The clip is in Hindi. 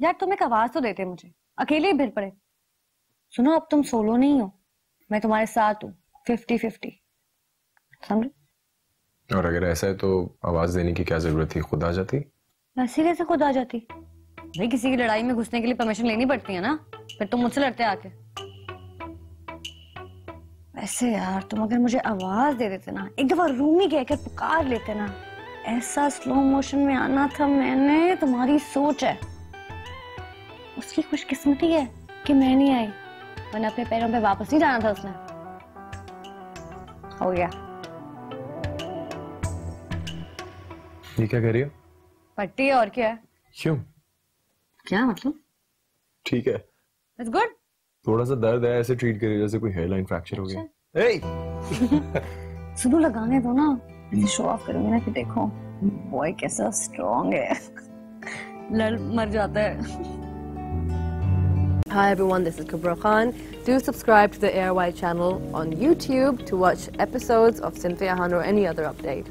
यार तुम एक आवाज़ तो देते मुझे। अकेले ही भिड़ पड़े। सुनो अब तुम सोलो नहीं हो। मैं तुम्हारे साथ हूँ। फिफ्टी फिफ्टी समझे? और अगर ऐसा है तो आवाज़ देने की क्या ज़रूरत थी? खुद आ जाती? वैसे कैसे खुद आ जाती? भाई किसी की लड़ाई में घुसने के लिए परमिशन लेनी पड़ती है ना? फिर तुम मुझसे लड़ते आके। वैसे यार तुम अगर मुझे आवाज़ दे देते ना एक दफ़ा रूम ही कहकर पुकार लेते ना ऐसा स्लो मोशन में आना था मैंने तुम्हारी सोच है। उसकी खुशकिस्मती है कि मैं नहीं आई वरना अपने पैरों पे वापस नहीं जाना था उसने। हो गया। ये क्या कह रही है? पट्टी है और क्या? है क्यों? क्या मतलब? ठीक है। इट्स गुड थोड़ा सा दर्द है ऐसे ट्रीट करिए जैसे कोई हेयरलाइन फ्रैक्चर हो गया। ए सुनो लगाने दो ना। शो ऑफ़ करूँगी ना कि देखो बॉय कैसा स्ट्रांग है। लड़ मर जाता है। Hi everyone, this is Kubra Khan. Do subscribe to the ARY channel on YouTube to watch episodes of Cynthia Han or any other update.